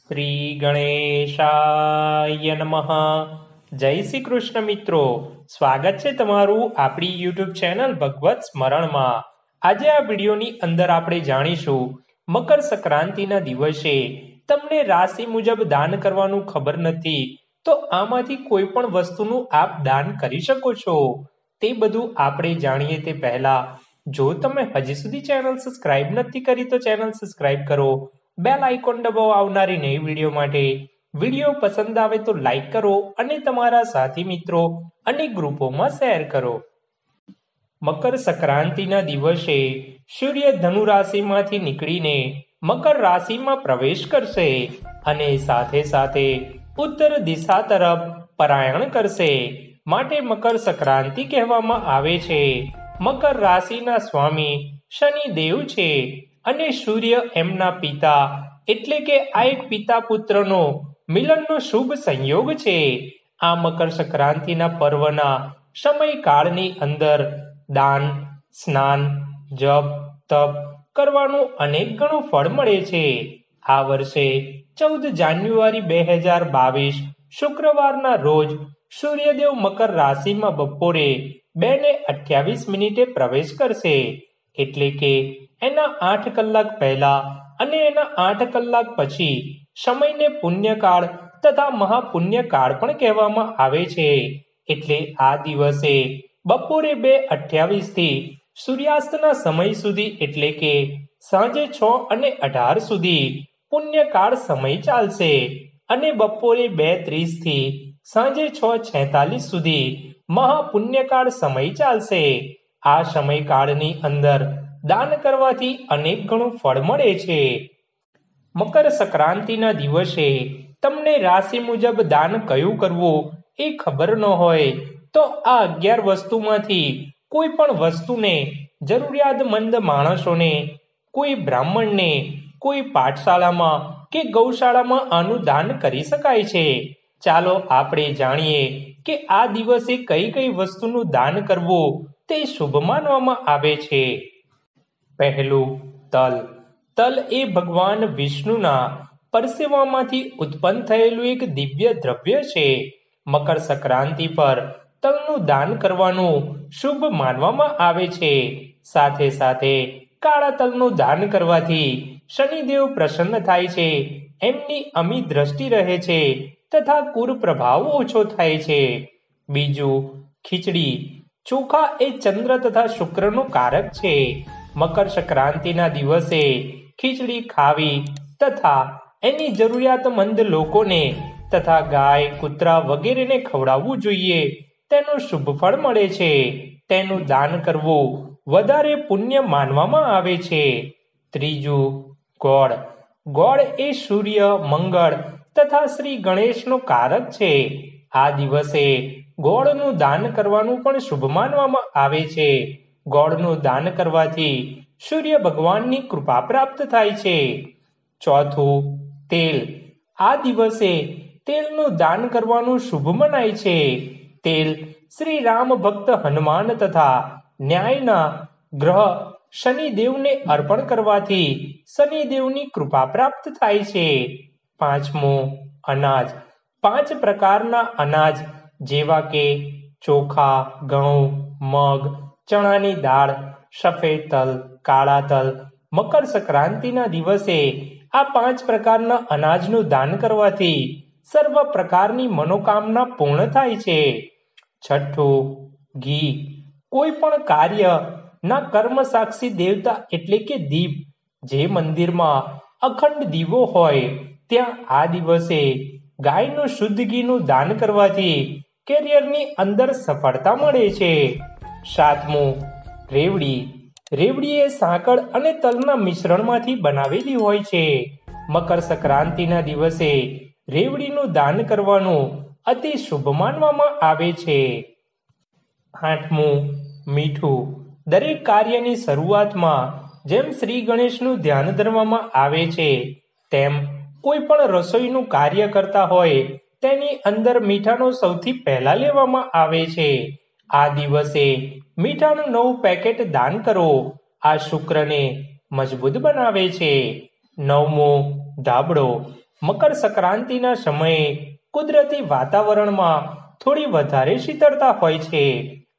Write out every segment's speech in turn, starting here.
શ્રી ગણેશાય નમઃ. જય શ્રી કૃષ્ણ મિત્રો. સ્વાગત છે તમારું આપણી યુટ્યુબ ચેનલ ભગવત સ્મરણમાં. આજે આ વિડીયોની અંદર આપણે જાણીશું, મકર સંક્રાંતિના દિવસે તમને રાશિ મુજબ દાન કરવાનું ખબર નથી, તો આમાંથી કોઈ પણ વસ્તુનું આપ દાન કરી શકો છો. તે બધું આપણે જાણીએ તે પહેલા. જો તમે હજી સુધી ચેનલ સબસ્ક્રાઇબ નથી કરી, તો ચેનલ સબસ્ક્રાઇબ કરો. બેલ આઇકોન દબાવો આવનારી નવી વીડિયો માટે વીડિયો પસંદ આવે તો લાઈક કરો અને તમારા સાથી મિત્રો અને ગ્રુપોમાં શેર કરો. મકર સંક્રાંતિના દિવસે સૂર્ય ધનુ રાશિમાંથી નીકળીને મકર રાશિમાં પ્રવેશ કરશે અને સાથે સાથે ઉત્તર દિશા તરફ પરાયણ કરશે. માટે મકર સંક્રાંતિ કહેવામાં આવે છે. મકર રાશિના સ્વામી શનિ દેવ છે. અને સૂર્ય એમના પિતા, એટલે કે આ એક પિતા પુત્રનો મિલનનો શુભ સંયોગ છે. આ મકર સંક્રાંતિના પર્વના સમયકાળની અંદર દાન, સ્નાન, જપ, તપ કરવાનું અનેક ગણું ફળ મળે છે. આ વર્ષે ચૌદ જાન્યુઆરી બે હજાર બાવીસ શુક્રવારના રોજ સૂર્યદેવ મકર રાશિમાં બપોરે બે ને અઠ્યાવીસ મિનિટે પ્રવેશ કરશે. એટલે કે એના આઠ કલાક પહેલા અને એના આઠ કલાક પછી સમયને પુણ્યકાળ તથા મહાપુણ્યકાળ પણ કહેવામાં આવે છે. એટલે આ દિવસે બપોરે બે અઠ્યાવીસથી સૂર્યાસ્તના સમય સુધી એટલે કે સાંજે છ અને અઢાર સુધી પુણ્યકાળ સમય ચાલશે અને બપોરે બે ત્રીસથી સાંજે છ છેતાલીસ સુધી મહાપુણ્યકાળ સમય ચાલશે. આ સમયકાળની અંદર દાન કરવાથી અનેક ગણું ફળ મળે છે. મકર સંક્રાંતિના દિવસે તમને રાશિ મુજબ દાન કયું કરવું એ ખબર ન હોય તો આ અગિયાર વસ્તુમાંથી કોઈ પણ વસ્તુને, જરૂરિયાતમંદ માણસોને, કોઈ બ્રાહ્મણને, કોઈ પાઠશાળામાં કે ગૌશાળામાં આનું દાન કરી શકાય છે. ચાલો આપણે જાણીએ કે આ દિવસે કઈ કઈ વસ્તુનું દાન કરવું તે શુભ માનવામાં આવે છે. પહેલું તલ. તલ એ ભગવાન વિષ્ણુના પરસેવામાંથી ઉત્પન્ન થયેલું એક દિવ્ય દ્રવ્ય છે. મકર સંક્રાંતિ પર તલનું દાન કરવાનું શુભ માનવામાં આવે છે. સાથે સાથે કાળા તલનું દાન કરવાથી શનિદેવ પ્રસન્ન થાય છે. એમની અમી દ્રષ્ટિ રહે છે તથા કુર પ્રભાવ ઓછો થાય છે. બીજું ખીચડી. ચોખા એ ચંદ્ર તથા શુક્રનું કારક છે. મકર સંક્રાંતિના દિવસે ખીચડી ખાવી તથા એની જરૂરિયાતમંદ લોકોને તથા ગાય, કૂતરા વગેરેને ખવડાવવું જોઈએ. તેનું શુભ ફળ મળે છે. તેનું દાન કરવું વધારે પુણ્ય માનવામાં આવે છે. ત્રીજું, ગોળ. ગોળ એ સૂર્ય, મંગળ તથા શ્રી ગણેશનો કારક છે. આ દિવસે ગોળનું દાન કરવાનું પણ શુભ માનવામાં આવે છે. ગોળનું દાન કરવાથી સૂર્ય ભગવાનની કૃપા પ્રાપ્ત થાય છે. ચોથું, તેલ. આ દિવસે તેલનું દાન કરવાનું શુભ મનાય છે. તેલ શ્રી રામ ભક્ત હનુમાન તથા ન્યાયના ગ્રહ શનિદેવને અર્પણ કરવાથી શનિદેવની કૃપા પ્રાપ્ત થાય છે. પાંચમું, અનાજ. પાંચ પ્રકારના અનાજ જેવા કે ચોખા, ઘઉં, મગ, ચણાની દાળ, સફેદ તલ, કાળા તલ. મકર સંક્રાંતિના દિવસે આ પાંચ પ્રકારના અનાજનું દાન કરવાથી સર્વ પ્રકારની મનોકામના પૂર્ણ થાય છે. છઠ્ઠું, ઘી. કોઈ પણ કાર્ય ના કર્મ સાક્ષી દેવતા એટલે કે દીપ. જે મંદિરમાં અખંડ દીવો હોય, ત્યાં આ દિવસે ગાયનું શુદ્ધ ઘીનું દાન કરવાથી કેરિયરની અંદર સફળતા મળે છે. સાતમું, રેવડી. રેવડી એ સાંકળ અને તલના મિશ્રણમાંથી બનાવેલી હોય છે. મકર સંક્રાંતિના દિવસે રેવડીનું દાન કરવાનું અતિ શુભ માનવામાં આવે છે. આઠમું, મીઠું. દરેક કાર્યની શરૂઆતમાં જેમ શ્રી ગણેશનું ધ્યાન ધરવામાં આવે છે, તેમ કોઈ પણ રસોઈનું કાર્ય કરતા હોય તેની અંદર મીઠાનો સૌથી પહેલા લેવામાં આવે છે. આ દિવસે મીઠાનું નવું પેકેટ દાન કરો. આ શુક્રને મજબૂત બનાવે છે. નવમો, ધાબળો. મકર સંક્રાંતિના સમયે કુદરતી વાતાવરણમાં થોડી વધારે શીતળતા હોય છે.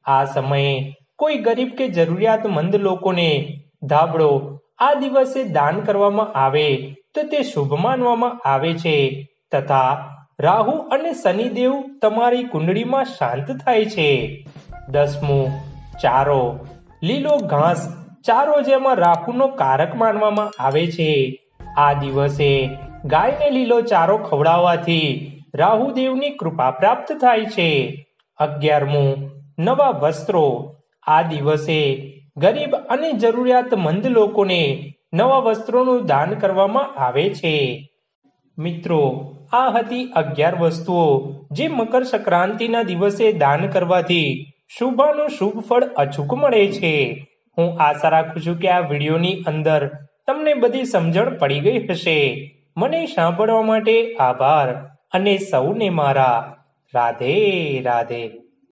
આ સમયે કોઈ ગરીબ કે જરૂરિયાતમંદ લોકોને ધાબળો આ દિવસે દાન કરવામાં આવે તો તે શુભ માનવામાં આવે છે તથા રાહુ અને શનિદેવ તમારી કુંડળીમાં શાંત થાય છે. દસમું, ચારો. લીલો ઘાસ ચારો જેમાં રાહુનો કારક માનવામાં આવે છે. આ દિવસે ગાયને લીલો ચારો ખવડાવવાથી રાહુદેવની કૃપા પ્રાપ્ત થાય છે. અગિયારમું, નવા વસ્ત્રો. આ દિવસે ગરીબ અને જરૂરિયાતમંદ લોકોને નવા વસ્ત્રોનું દાન કરવામાં આવે છે. મિત્રો, આ હતી અગિયાર વસ્તુઓ જે મકર સંક્રાંતિના દિવસે દાન કરવાથી શુભાનું શુભ ફળ અચૂક મળે છે. હું આશા રાખું છું કે આ વિડીયોની અંદર તમને બધી સમજણ પડી ગઈ હશે. મને સાંભળવા માટે આભાર અને સૌને મારા રાધે રાધે.